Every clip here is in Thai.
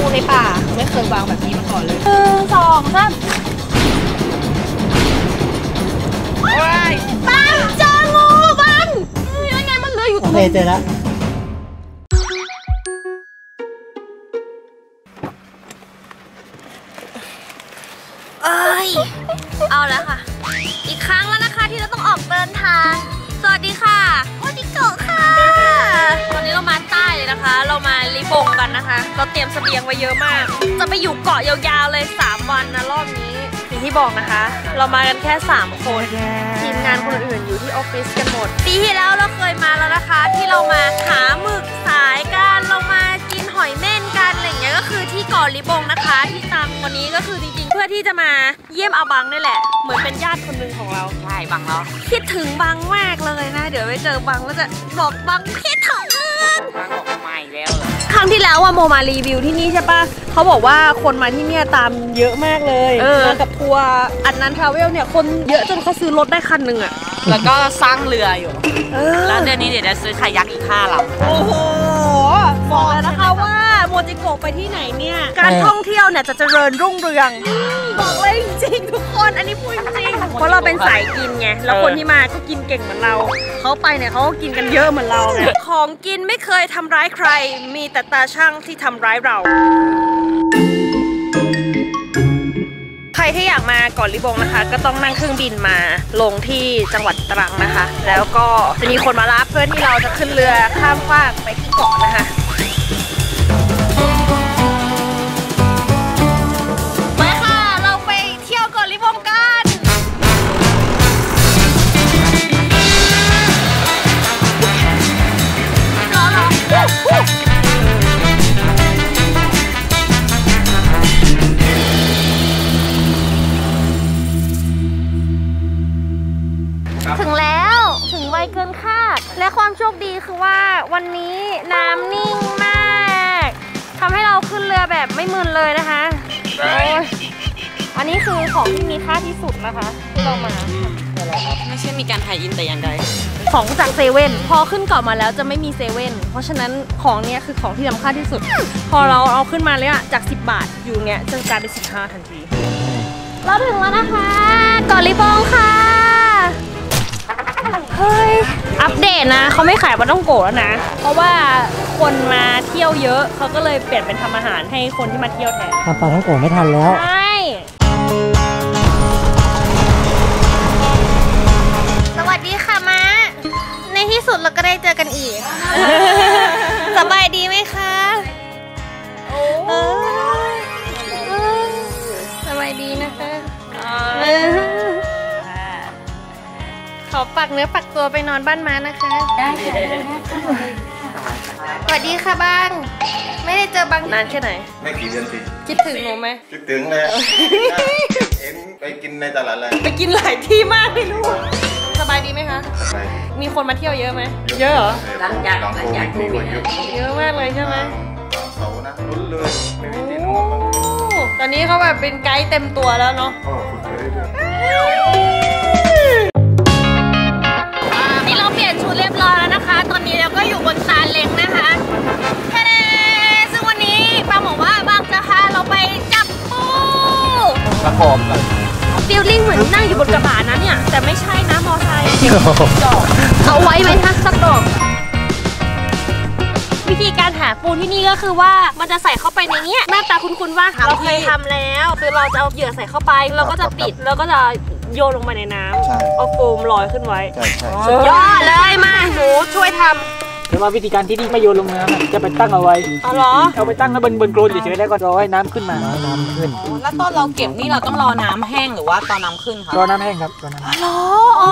ปูในป่า ไม่เคยวางแบบนี้มาก่อนเลยหนึ่งสองสามว้ายบังเจองูบังยังไงมันเลื้อยอยู่ตโอรงเคนี้เจอแล้วเอ้ย เอาแล้วค่ะ อีกครั้งแล้วนะคะที่เราต้องออกเดินทาง สวัสดีค่ะโอจิโกะ เลยนะคะเรามาลิบงกันนะคะ เราเตรียมเสบียงไว้เยอะมาก จะไปอยู่เกาะยาวๆเลย 3 วันนะรอบนี้อย่างที่บอกนะคะ เรามากันแค่ 3 คนทีมงานคนอื่นอยู่ที่ออฟฟิศกันหมด ปีที่แล้วเราเคยมาแล้วนะคะ ที่เรามาหาหมึกสายกันเรามากินหอยเม่นกันอะไรอย่างเงี้ยก็คือที่เกาะลิบงนะคะ ที่ตามวันนี้ก็คือจริงๆ เพื่อที่จะมาเยี่ยมอาบังนี่แหละ เหมือนเป็นญาติคนหนึ่งของเราใช่บังเนาะคิดถึงบังมากเลยนะ เดี๋ยวไปเจอบังแล้วจะบอกบังคิดถึงบังบอก รอครั้งที่แล้วว่าโมมารีวิวที่นี่ใช่ปะเขาบอกว่าคนมาที่เนี่ยตามเยอะมากเลยเออ มากับทัวร์อันนั้นทราเวลเนี่ยคนเยอะจนเขาซื้อรถได้คันหนึ่งอะแล้วก็สร้างเรืออยู่ เออแล้วเดือนนี้เดี๋ยวจะซื้อคายักอีกห้าลำโอ้โหบอกเลยนะคะว่าโมจิโกะไปที่ไหนเนี่ย การเออท่องเที่ยวเนี่ยจะเจริญรุ่งเรือง บอกเลยจริงๆทุกคนอันนี้พูดจริงๆ เพราะเราเป็นสายกินไงแล้วคนที่มาก็กินเก่งเหมือนเราเขาไปเนี่ยเขาก็กินกันเยอะเหมือนเราไงของกินไม่เคยทำร้ายใคร มีแต่ตาช่างที่ทำร้ายเรา ใครที่อยากมาเก่อนลิบงนะคะ ก็ต้องนั่งเครื่องบินมาลงที่จังหวัดตรังนะคะ แล้วก็จะมีคนมารับเพื่อที่เราจะขึ้นเรือข้ามฟากไปที่เกาะนะคะ ความโชคดีคือว่าวันนี้น้ำนิ่งมากทำให้เราขึ้นเรือแบบไม่มึนเลยนะคะโอ้ยอันนี้คือของที่มีค่าที่สุดนะคะที่เรามาไม่ใช่มีการถ่ายอินแต่อย่างใดของจากเซเว่นพอขึ้นเกาะมาแล้วจะไม่มีเซเว่นเพราะฉะนั้นของเนี้ยคือของที่ล้ำค่าที่สุด พอเราเอาขึ้นมาเลยอะจาก 10 บาทอยู่เนี้ยจะกลายเป็น15 ทันที เราถึงแล้วนะคะเกาะลิบองค่ะ เฮ้ย อัปเดตนะ เขาไม่ขายปลาต้องโกะแล้วนะ เพราะว่าคนมาเที่ยวเยอะ เขาก็เลยเปลี่ยนเป็นทำอาหารให้คนที่มาเที่ยวแทนทำปลาท้องโกะไม่ทันแล้ว ใช่ กเนื้อปักตัวไปนอนบ้านม้านะคะ ได้ค่ะสวัสดีค่ะบ้าง ไม่ได้เจอบางนานแค่ไหน ไม่กี่เดือนสิคิดถึงหนูไหมคิดถึงเลยเห็นไปกินในตลาดเลยไปกินหลายที่มากเลยลูกสบายดีไหมคะไปมีคนมาเที่ยวเยอะไหม เยอะเหรอหลังจากหลังโควิดมีกว่าเยอะเยอะมากเลยใช่ไหมเสาร์นะลุ้นเลยไม่มีที่นโอ้อนตอนนี้เขาแบบเป็นไกด์เต็มตัวแล้วเนาะ ก็อยู่บนซาเล้งนะคะทะเลซึ่งวันนี้ปาบอกว่าบางจะพาเราไปจับปูประกอบกันฟิลลิ่งเหมือนนั่งอยู่บนกระบะนะเนี่ย แต่ไม่ใช่นะมอไซค์เอาไว้ไหมคะสักดอกวิธีการหาปูที่นี่ก็คือว่ามันจะใส่เข้าไปในเนี้ยหน้าตาคุ้นๆว่าเราเคยทำแล้ว คือเราจะเอาเหยื่อใส่เข้าไป เราก็จะปิดแล้วก็จะโยนลงไปในน้ำใช่เอาโฟมลอยขึ้นไว้ใช่ใช่สุดยอดเลยมาหนูช่วยท แต่ว่าวิธีการที่นี่ไม่โยนลงน้ำอะจะไปตั้งเอาไว้ำเอาเหรอเอาไปตั้งไว้บนบนโคลนเฉยๆแล้วก็รอให้น้ำขึ้นมาน้อยน้ำขึ้นแล้วตอนเราเก็บนี่เราต้องรอน้ำแห้งหรือว่าตอนน้ำขึ้นคะรอน้ำแห้งครับรอน้ำแห้งเหรออ๋อ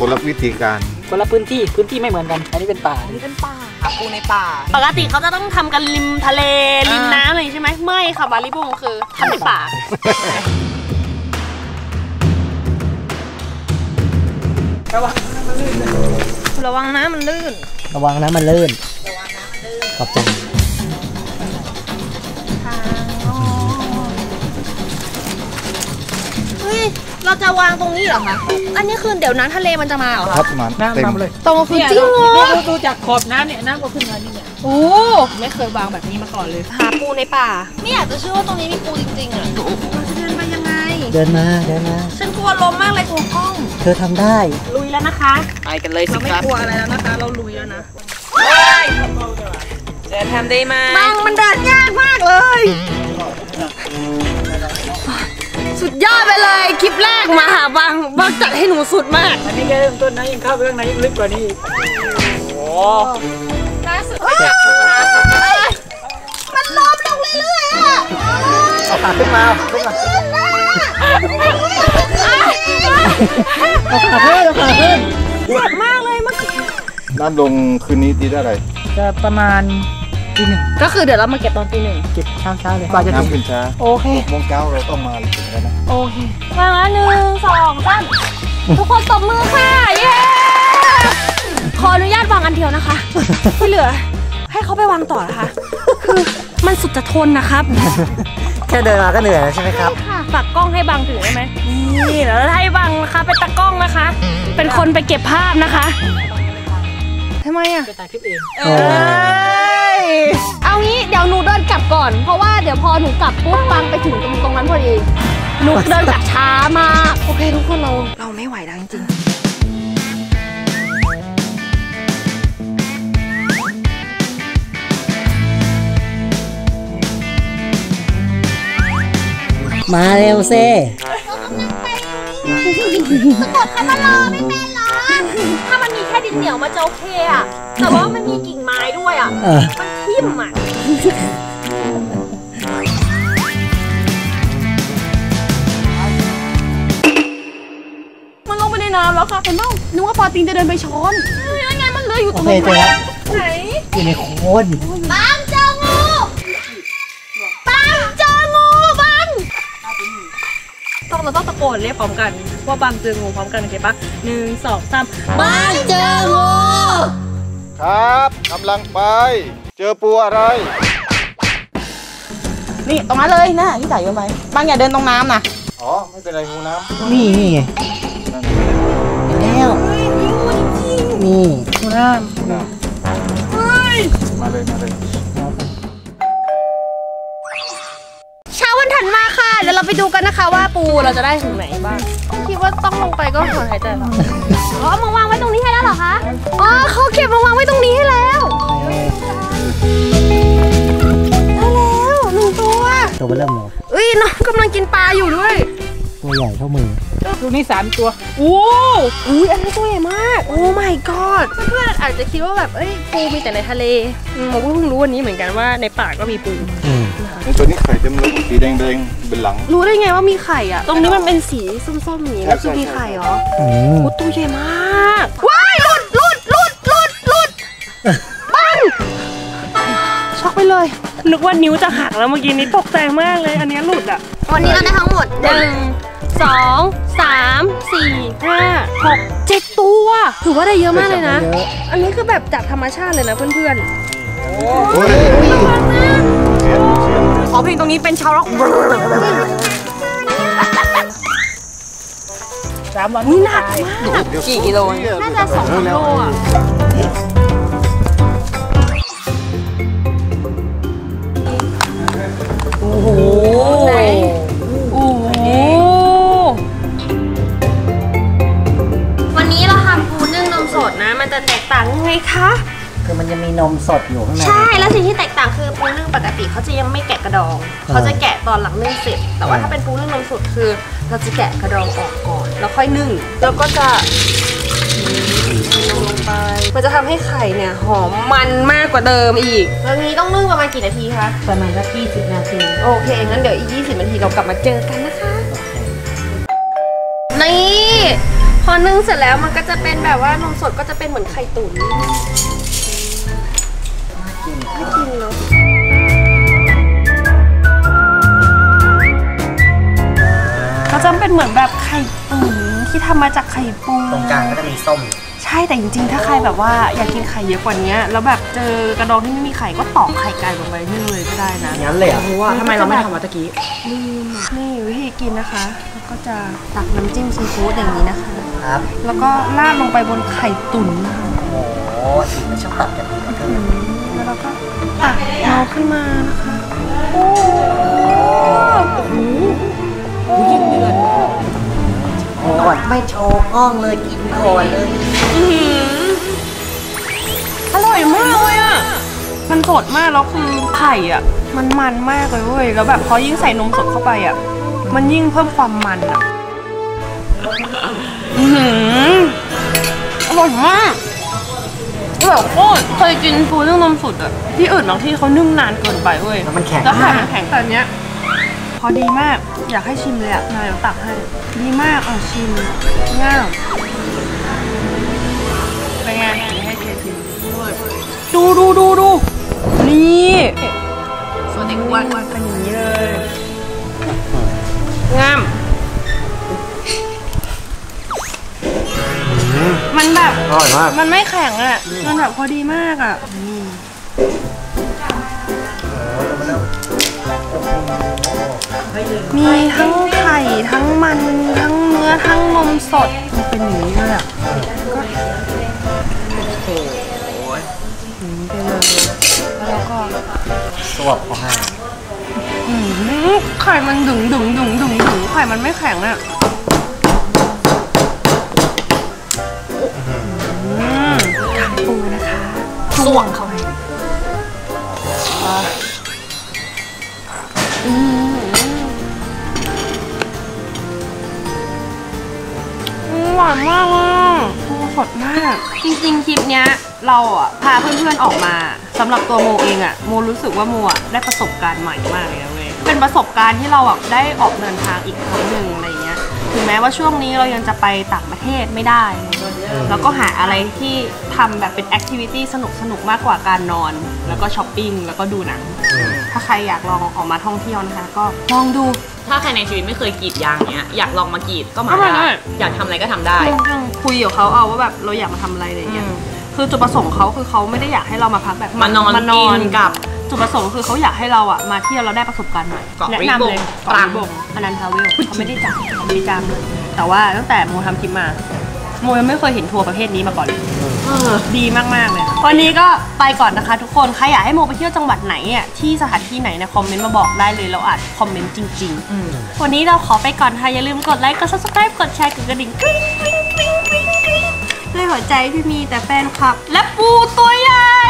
คนละวิธีการ คนละพื้นที่พื้นที่ไม่เหมือนกัน อันนี้เป็นป่านี่เป็นป่าหาปูในป่า ปกติเขาจะต้องทำกันริมทะเลริมน้ำอะไรอย่างงี้ใช่ไหมไม่ค่ะบาลิบุงคือทำในป่า ระวังน้ำมันลื่นระวังนะมันลื่น ขอบใจเฮ้ยเราจะวางตรงนี้เหรอคะ อันนี้คือเดี๋ยวน้ำทะเลมันจะมาเหรอคคะรับมันน้ำเต็มน้ำเลยตรงคือเนี่ยจริงเหรอดูดูจากขอบน้ำเนี่ยน้ำก็ขึ้นมานี่เนี่ยโอ้ไม่เคยวางแบบนี้มาก่อนเลย หาปูในป่า ไม่อยากจะเชื่อว่าตรงนี้มีปูจริงๆอะเราจะเดินไปยังไง เดินมาเดินมา ฉันกลัวลมมากเลยกลัวกล้อง เธอทำได้ ลุยแล้วนะคะ ไปกันเลยสิเราไม่ครับกลัวอะไรแล้วนะคะ เราลุยแล้วนะจะทำได้ไหมบังมันเดินยากมากเลย สุดยอดไปเลยคลิปแรกมาหาบังบังจัดให้หนูสุดมากอันนี้แค่เริ่มต้นนะยังเข้าไปข้างในยังลึกกว่านี้อีกล่าสุดมันล้มลงเรื่อยๆอะ เอาขาขึ้นมาขึ้นมาเอา ขาขึ้นเอาขาขึ้นเจ็บมากเลยเมื่อกี้น้ำลงคืนนี้ตีได้อะไรจะประมาณทีหนึ่งก็คือเดี๋ยวเรามาเก็บตอนตีหนึ่งเก็บเช้าเช้าๆเลยกว่าจะถึงน้ำขึ้นช้าโอเคโมงเก้าเราต้องมาถึงแล้วนะโอเคมาแล้วหนึ่งสองสามทุกคนตบมือค่ะเย้ขออนุญาตวางอันเดียวนะคะที่เหลือ ให้เขาไปวางต่อนะคะ คือมันสุดจะทนนะครับ แค่เดินมาก็เหนื่อยแล้วใช่ไหมครับค่ะ ฝากกล้องให้บังถือได้ไหมนี่เดี๋ยวเราให้บังนะคะเป็นตากล้องนะคะ เป็นคนไปเก็บภาพนะคะทำไมอะจะถ่ายคลิปเองเออเอางี้เดี๋ยวหนูเดินกลับก่อน เพราะว่าเดี๋ยวพอหนูกลับปุ๊บบังไปถึงตรงตรงนั้นพอดีหนูเดินกลับช้ามากโอเคทุกคนเราเราไม่ไหวแล้วจริง มาเร็วเซ่ๆถ้ามันมีแค่ดินเหนียวมันจะโอเคอะแต่ว่ามันมีกิ่งไม้ด้วยอะเออ มันทิ่มอะมันลงไปในน้ำแล้วค่ะเห็นเปล่านึกว่าปอติงจะเดินไปช้อนเฮ้ยยังไงมันเลื้อยอยู่โอตรงเคนั้นเจอแล้วไหนอยู่ในโคน บังเจองู เราต้องตะโกนเรียกพร้อมกัน ว่าบังเจองูพร้อมกันโอเคปะหนึ่งสองสามบังเจองูครับกำลังไป เจอปูอะไร นี่ตรงนั้นเลยนะที่ถ่ายเยอะไหมบางอย่าเดินตรงน้ำนะอ๋อไม่เป็นไรงูน้นี่นี่ไงำนั่นเห็นแล้วนี่ดูน้น้ำมาเลยมาเลย ดี๋ยวเราไปดูกันนะคะว่าปูเราจะได้ถึงไหนบ้างคิดว่าต้องลงไปก็ถอนหายใจแล้วอ๋อมาวางไว้ตรงนี้ให้แล้วเหรอคะอ๋อเขาเก็บมาวางไว้ตรงนี้ให้แล้วได้แล้วหนึ่งตัวตัวเริ่มเลยเอ้ยน้องกำลังกินปลาอยู่ด้วยตัวใหญ่เท่ามือำดูนี่สามตัวโอ้อุ้ยอันนี้ตัวใหญ่มาก โอ้ my god เพื่อนๆอาจจะคิดว่าแบบเอ้ยปูมีแต่ในทะเลอืมผมก็เพิ่งรู้วันนี้เหมือนกันว่าในป่าก็มีปูอืม ตัวนี้ไข่เต็มเลยสีแดงแดงๆเป็นหลัง รู้ได้ไงว่ามีไข่อะตรงนี้มันเป็นสีส้มๆอย่างนี้แล้วคือมีไข่เหรออืมโอ้ตัวใหญ่มากว้ายหลุดหลุดหลุดหลุดหลุดบังช็อกไปเลย นึกว่านิ้วจะหักแล้วเมื่อกี้นี้ตกใจมากเลยอันเนี้ยหลุดอะ วันนี้เราได้ทั้งหมดหนึ่งสองสามสี่ห้าหกเจ็ดตัวถือว่าได้เยอะมากเลยนะเยอะอันนี้คือแบบจากธรรมชาติเลยนะเพื่อนโอ้ย เสียนเสียนขอเพลงตรงนี้เป็นชาวร็อกสามวันๆนี่หนักมากกี่กิโลน่าจะสองสามโลอะโอ้โหไหนโอ้โหวันนี้เราทำปูนึ่งนมสดนะ มันจะแตกต่างยังไงคะคือ มันจะมีนมสดอยู่ข้างใน ใช่แล้วสิ่งที่แตกต่างคือปูนึ่งปกติเขาจะยังไม่แกะกระดอง เขาจะแกะตอนหลังนึ่งเสร็จ แต่ว่าถ้าเป็นปูนึ่งนมสดคือ เราจะแกะกระดองออกก่อน แล้วค่อยนึ่งแล้วก็จะลงลงไปมันจะทำให้ไข่เนี่ยหอมมันมากกว่าเดิมอีกแล้วนี้ต้องนึ่งประมาณกี่นาทีคะประมาณสักยี่สิบนาที โอเคงั้นเดี๋ยวอีก 20 นาทีเรากลับมาเจอกันนะคะนี่พอนึ่งเสร็จแล้วมันก็จะเป็นแบบว่านมสดก็จะเป็นเหมือนไข่ตุ๋นน่ เขาจะเป็นเหมือนแบบไข่ตุ๋นที่ทำมาจากไข่ปู ตรงกลางก็จะมีส้ม ใช่แต่จริงๆ ถ้าใครแบบว่าอยากกินไข่เยอะกว่านี้แล้วแบบเจอกระดองที่ไม่มีไข่ก็ตอกไข่ไก่ลงไปนี่เลยก็ได้นะงั้นเลยเหรอะรู้ว่าทำไมเราไม่ทำมาตะกี้นี่วิธีกินนะคะแล้วก็จะตักน้ำจิ้มซีฟู้ดอย่างนี้นะคะ ครับ แล้วก็ราดลงไปบนไข่ตุ๋นนะคะโอ้ถึงไม่ชอบตัดกันดีเหลือเกินแล้วเราก็ตักเอาขึ้นมานะคะ โอ้โห ก่อนไม่โชว์กล้องเลยกินก่อนเลยอร่อยมากเลยอะ มันสดมากแล้วคือไข่อะ มันมันมากเลยเว้ย แล้วแบบพอยิ่งใส่นมสดเข้าไปอะ มันยิ่งเพิ่มความมันอะอื้อหืออร่อยมากแบบโคตรเคยกินฟูนึ่งนมสดอะที่อื่นบางที่เขานึ่งนานเกินไปเว้ยแล้วมันแข็งแล้วไข่มันแข็งแต่อันเนี้ย พอดีมาก อยากให้ชิมเลยอะนายเดี๋ยวตักให้ ดีมากอะชิมง่ามเป็นไงให้เทชิมดูดูดูดูนี่ส่วนเด็กอ้วนเป็นอย่างนี้เลยงามมันแบบ อร่อยมาก มันไม่แข็งอะ มันแบบพอดีมากอะ มีทั้งไข่ทั้งมันทั้งเนื้อทั้งนมสดมันเป็นอย่างนี้เลยอะก็โอ้โหอย่างนี้ไปเลยแล้วเราก็สวบเขาให้อืมไข่มันดึงดึงดึงดึงดึงไข่มันไม่แข็งอะอืมปูนะคะสวงเข้าไปอืม หวานมากอะปูสดมาก จริงๆ คลิปเนี้ยเราอะพาเพื่อนๆออกมาสำหรับตัวโมเองอะโมรู้สึกว่าโมอะได้ประสบการณ์ใหม่มากเลยนะเว้ยเป็นประสบการณ์ที่เราอะได้ออกเดินทางอีกครั้งหนึ่ง แม้ว่าช่วงนี้เรายังจะไปต่างประเทศไม่ได้ แล้วก็หาอะไรที่ทำแบบเป็น activity สนุกสนุกๆมากกว่าการนอน แล้วก็ช้อปปิ้งแล้วก็ดูหนัง ถ้าใครอยากลองออกมาท่องเที่ยวนะคะ ก็ลองดู ถ้าใครในชีวิตไม่เคยกรีดยางเนี้ยอยากลองมากรีดก็มาก็มาได้ ได้อยากทำอะไรก็ทำได้คุยกับเขาเอาว่าแบบเราอยากมาทำอะไรอะไรเงี้ยอืมคือจุดประสงค์เขาคือเขาไม่ได้อยากให้เรามาพักแบบมานอนมานอนกินกับ จุดประสงค์คือเขาอยากให้เราอะมาเที่ยวเราได้ประสบการณ์ใหม่เกาะแนะนำเลยริบงเกาะลิบงอนันทาเวลเขาไม่ได้จ้างเขาไม่ได้จ้างเลยแต่ว่าตั้งแต่โมทำคลิปมา โมยังไม่เคยเห็นทัวร์ประเภทนี้มาก่อนเลยดีมากๆเลยค่ะวันนี้ก็ไปก่อนนะคะทุกคนใครอยากให้โมไปเที่ยวจังหวัดไหนอะที่สถานที่ไหนนะคอมเมนต์มาบอกได้เลยเราอาจคอมเมนต์จริง ๆ วันนี้เราขอไปก่อนค่ะอย่าลืมกดไลค์กด subscribe กดแชร์กดกระดิ่งกริ๊งกริ๊งกริ๊งกริ๊งกริ๊งด้วยหัวใจที่มีแต่แฟนคลับ และปูตัวใหญ่